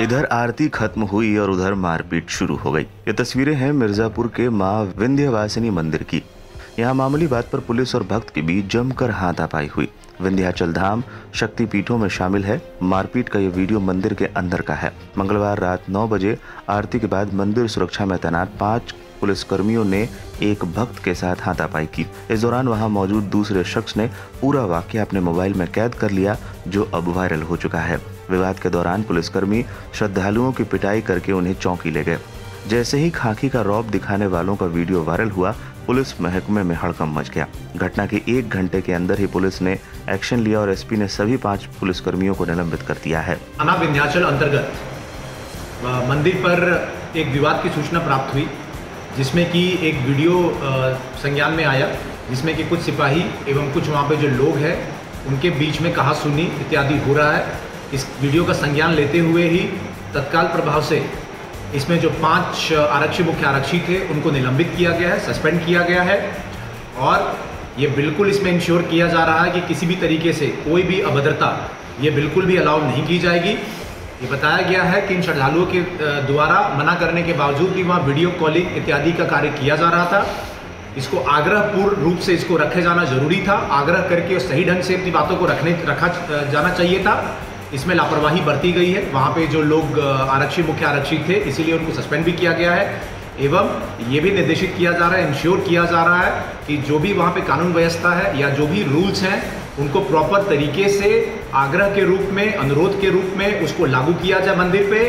इधर आरती खत्म हुई और उधर मारपीट शुरू हो गई। ये तस्वीरें हैं मिर्जापुर के माँ विंध्यवासिनी मंदिर की। यहाँ मामूली बात पर पुलिस और भक्त के बीच जमकर हाथापाई हुई। विंध्याचल धाम शक्तिपीठों में शामिल है। मारपीट का ये वीडियो मंदिर के अंदर का है। मंगलवार रात 9 बजे आरती के बाद मंदिर सुरक्षा में तैनात पाँच पुलिसकर्मियों ने एक भक्त के साथ हाथापाई की। इस दौरान वहाँ मौजूद दूसरे शख्स ने पूरा वाक्य अपने मोबाइल में कैद कर लिया, जो अब वायरल हो चुका है। विवाद के दौरान पुलिसकर्मी श्रद्धालुओं की पिटाई करके उन्हें चौंकी ले गए। जैसे ही खाकी का रौब दिखाने वालों का वीडियो वायरल हुआ, पुलिस महकमे में हड़कम मच गया। घटना के एक घंटे के अंदर ही पुलिस ने एक्शन लिया और एसपी ने सभी पाँच पुलिसकर्मियों को निलंबित कर दिया है। थाना विंध्याचल अंतर्गत मंदिर पर एक विवाद की सूचना प्राप्त हुई, जिसमें कि एक वीडियो संज्ञान में आया, जिसमें कि कुछ सिपाही एवं कुछ वहाँ पे जो लोग हैं, उनके बीच में कहा सुनी इत्यादि हो रहा है। इस वीडियो का संज्ञान लेते हुए ही तत्काल प्रभाव से इसमें जो पाँच आरक्षी, मुख्य आरक्षी थे, उनको निलंबित किया गया है, सस्पेंड किया गया है। और ये बिल्कुल इसमें इंश्योर किया जा रहा है कि किसी भी तरीके से कोई भी अभद्रता ये बिल्कुल भी अलाउ नहीं की जाएगी। ये बताया गया है कि इन श्रद्धालुओं के द्वारा मना करने के बावजूद भी वहाँ वीडियो कॉलिंग इत्यादि का कार्य किया जा रहा था। इसको आग्रह पूर्ण रूप से इसको रखे जाना ज़रूरी था। आग्रह करके सही ढंग से अपनी बातों को रखने, रखा जाना चाहिए था। इसमें लापरवाही बरती गई है। वहाँ पे जो लोग आरक्षी, मुख्य आरक्षी थे, इसीलिए उनको सस्पेंड भी किया गया है। एवं ये भी निर्देशित किया जा रहा है इंश्योर किया जा रहा है कि जो भी वहाँ पे कानून व्यवस्था है या जो भी रूल्स हैं, उनको प्रॉपर तरीके से आग्रह के रूप में, अनुरोध के रूप में उसको लागू किया जाए मंदिर पे।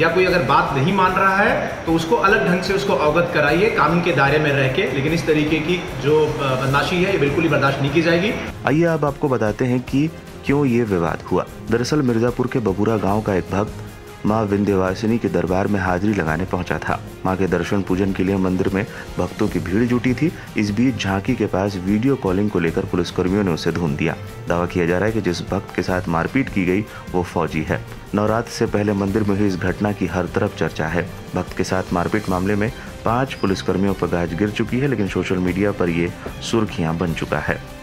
या कोई अगर बात नहीं मान रहा है तो उसको अलग ढंग से उसको अवगत कराइए, कानून के दायरे में रह के। लेकिन इस तरीके की जो बदमाशी है, ये बिल्कुल ही बर्दाश्त नहीं की जाएगी। आइए अब आपको बताते हैं कि क्यों ये विवाद हुआ? दरअसल मिर्जापुर के बबूरा गाँव का एक भक्त माँ विंध्यवासिनी के दरबार में हाजिरी लगाने पहुँचा था। माँ के दर्शन पूजन के लिए मंदिर में भक्तों की भीड़ जुटी थी। इस बीच झांकी के पास वीडियो कॉलिंग को लेकर पुलिसकर्मियों ने उसे धूम दिया। दावा किया जा रहा है कि जिस भक्त के साथ मारपीट की गई, वो फौजी है। नवरात्र से पहले मंदिर में हुई इस घटना की हर तरफ़ चर्चा है। भक्त के साथ मारपीट मामले में पाँच पुलिसकर्मियों पर गाज गिर चुकी है, लेकिन सोशल मीडिया पर ये सुर्खियाँ बन चुका है।